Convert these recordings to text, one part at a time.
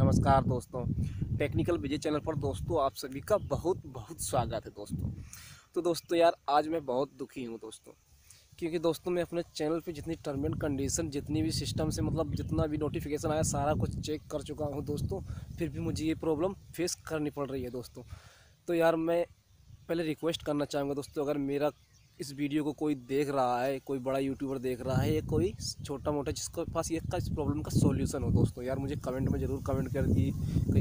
नमस्कार दोस्तों, टेक्निकल विजय चैनल पर दोस्तों आप सभी का बहुत बहुत स्वागत है दोस्तों। तो दोस्तों यार, आज मैं बहुत दुखी हूँ दोस्तों, क्योंकि दोस्तों मैं अपने चैनल पे जितनी टर्म एंड कंडीशन जितनी भी सिस्टम से मतलब जितना भी नोटिफिकेशन आया, सारा कुछ चेक कर चुका हूँ दोस्तों, फिर भी मुझे ये प्रॉब्लम फेस करनी पड़ रही है दोस्तों। तो यार, मैं पहले रिक्वेस्ट करना चाहूँगा दोस्तों, अगर मेरा इस वीडियो को कोई देख रहा है, कोई बड़ा यूट्यूबर देख रहा है, या कोई छोटा मोटा जिसके पास ये का इस प्रॉब्लम का सॉल्यूशन हो दोस्तों। यार मुझे कमेंट में ज़रूर कमेंट कर दी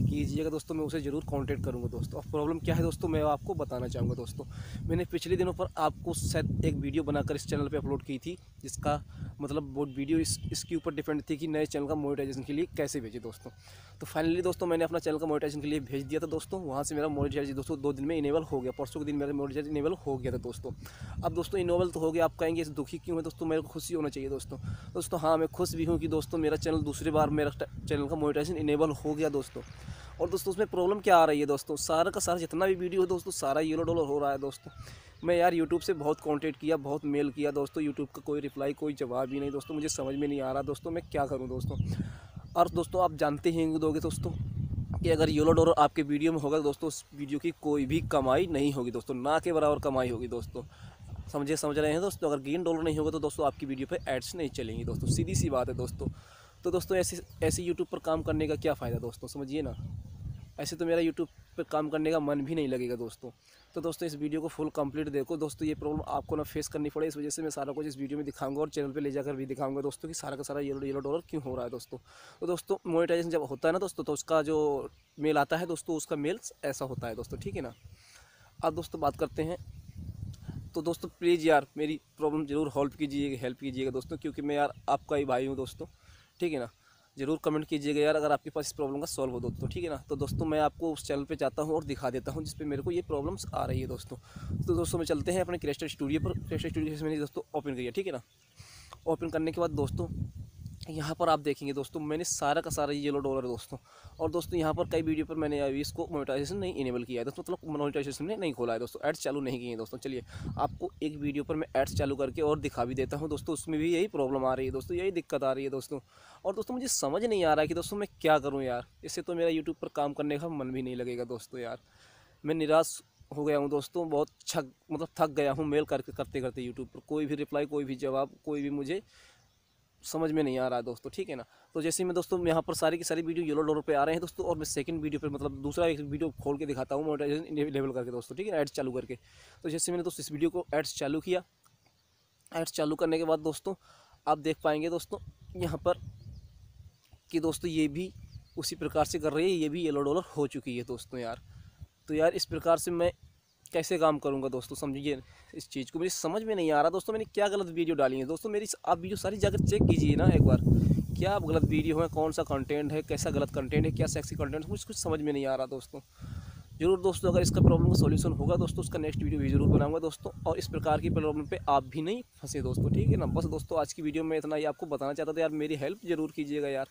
कीजिएगा दोस्तों, मैं उसे ज़रूर कांटेक्ट करूँगा दोस्तों। अब प्रॉब्लम क्या है दोस्तों, मैं आपको बताना चाहूँगा दोस्तों। मैंने पिछले दिनों पर आपको शायद एक वीडियो बनाकर इस चैनल पर अपलोड की थी, जिसका मतलब वो वीडियो इस, इसके ऊपर डिपेंड थी कि नए चैनल का मोनिटाइजेशन के लिए कैसे भेजे दोस्तों। तो फाइनली दोस्तों, मैंने अपना चैनल का मोनिटाइजेशन के लिए भेज दिया था दोस्तों। वहाँ से मेरा मोनिटाइजेशन दोस्तों, दो दिन में इनेबल हो गया, परसों के दिन मेरा मोनिटाइजेशन इनेबल हो गया था दोस्तों। अब दोस्तों इनेबल तो हो गया, आप कहेंगे इस दुखी क्यों है? दोस्तों मेरे को खुशी होना चाहिए दोस्तों। दोस्तों हाँ मैं खुश भी हूँ कि दोस्तों मेरा चैनल दूसरी बार मेरा चैनल का मोनिटाइजेशन इनेबल हो गया दोस्तों। और दोस्तों उसमें प्रॉब्लम क्या आ रही है दोस्तों? सारा का सारा जितना भी वीडियो है दोस्तों, सारा येलो डॉलर हो रहा है दोस्तों। मैं यार यूट्यूब से बहुत कांटेक्ट किया, बहुत मेल किया दोस्तों। यूट्यूब का कोई रिप्लाई कोई जवाब ही नहीं दोस्तों, मुझे समझ में नहीं आ रहा दोस्तों, मैं क्या करूँ दोस्तों? और दोस्तों आप जानते ही दोगे दोस्तों कि अगर येलो डॉलर आपके वीडियो में होगा, दोस्तों उस वीडियो की कोई भी कमाई नहीं होगी दोस्तों, ना के बराबर कमाई होगी दोस्तों। समझे, समझ रहे हैं दोस्तों। अगर ग्रीन डॉलर नहीं होगा तो दोस्तों आपकी वीडियो पे एड्स नहीं चलेंगी दोस्तों। सीधी सी बात है दोस्तों। तो दोस्तों ऐसे ऐसे यूट्यूब पर काम करने का क्या फ़ायदा दोस्तों, समझिए ना? ऐसे तो मेरा यूट्यूब पर काम करने का मन भी नहीं लगेगा दोस्तों। तो दोस्तों इस वीडियो को फुल कंप्लीट देखो। दोस्तों ये प्रॉब्लम आपको ना फेस करनी पड़े, इस वजह से मैं सारा कुछ इस वीडियो में दिखाऊँगा और चैनल पे ले जाकर भी दिखाऊँगा दोस्तों कि सारा का सारा येलो येलो डॉलर क्यों हो रहा है दोस्तों। तो दोस्तों मोनिटाइजेशन जब होता है ना दोस्तों तो उसका जो मेल आता है दोस्तों, उसका मेल ऐसा होता है दोस्तों, ठीक है ना? अब दोस्तों बात करते हैं तो दोस्तों प्लीज़ यार, मेरी प्रॉब्लम ज़रूर हेल्प कीजिएगा हेल्प कीजिएगा दोस्तों, क्योंकि मैं यार आपका ही भाई हूँ दोस्तों, ठीक है ना? ज़रूर कमेंट कीजिएगा यार, अगर आपके पास इस प्रॉब्लम का सॉल्व हो दोस्तों, ठीक है ना? तो दोस्तों, मैं आपको उस चैनल पे जाता हूँ और दिखा देता हूँ जिस पे मेरे को ये प्रॉब्लम्स आ रही है दोस्तों। तो दोस्तों, मैं चलते हैं अपने क्रेस्टर स्टूडियो पर। क्रेस्टर स्टूडियो से मैंने दोस्तों ओपन किया ठीक है ना? ओपन करने के बाद दोस्तों यहाँ पर आप देखेंगे दोस्तों, मैंने सारा का सारा ये येलो डॉलर है दोस्तों। और दोस्तों, यहाँ पर कई वीडियो पर मैंने अभी इसको मोनेटाइजेशन नहीं इनेबल किया है। दोस्तों मतलब मोनेटाइजेशन ने नहीं खोला है दोस्तों एड्स चालू नहीं किए हैं दोस्तों। चलिए, आपको एक वीडियो पर मैं एड्स चालू करके और दिखा भी देता हूँ दोस्तों, उसमें भी यही प्रॉब्लम आ रही है दोस्तों, यही दिक्कत आ रही है दोस्तों। और दोस्तों, मुझे समझ नहीं आ रहा है कि दोस्तों, मैं क्या करूँ यार, इससे तो मेरा यूट्यूब पर काम करने का मन भी नहीं लगेगा दोस्तों यार। मैं निराश हो गया हूँ दोस्तों, बहुत छक मतलब थक गया हूँ मेल करके करते करते यूट्यूब पर। कोई भी रिप्लाई कोई भी जवाब, कोई भी मुझे समझ में नहीं आ रहा है दोस्तों, ठीक है ना? तो जैसे मैं दोस्तों, यहाँ पर सारी की सारी वीडियो येलो डॉलर पे आ रहे हैं दोस्तों, और मैं सेकंड वीडियो पे मतलब दूसरा एक वीडियो खोल के दिखाता हूँ मोनेटाइजेशन लेवल करके दोस्तों, ठीक है ना? एड्स चालू करके। तो जैसे मैंने दोस्तों इस वीडियो को एड्स चालू किया एड्स चालू करने के बाद दोस्तों, आप देख पाएँगे दोस्तों, यहाँ पर कि दोस्तों ये भी उसी प्रकार से कर रही है, ये भी येलो डॉलर हो चुकी है दोस्तों यार। तो यार इस प्रकार से मैं कैसे काम करूँगा दोस्तों समझिए इस चीज़ को। मुझे समझ में नहीं आ रहा दोस्तों, मैंने क्या गलत वीडियो डाली है? दोस्तों, मेरी आप वीडियो सारी जाकर चेक कीजिए ना एक बार। क्या आप गलत वीडियो है कौन सा कंटेंट है, कैसा गलत कंटेंट है, क्या सेक्सी कंटेंट है, मुझे कुछ समझ में नहीं आ रहा दोस्तों। ज़रूर दोस्तों, अगर इसका प्रॉब्लम का सोल्यूशन होगा दोस्तों, उसका नेक्स्ट वीडियो भी ज़रूर बनाऊँगा दोस्तों, और इस प्रकार की प्रॉब्लम पे आप भी नहीं फंसे दोस्तों, ठीक है ना? बस दोस्तों, आज की वीडियो में इतना ही आपको बताना चाहता था, यार मेरी हेल्प ज़रूर कीजिएगा यार।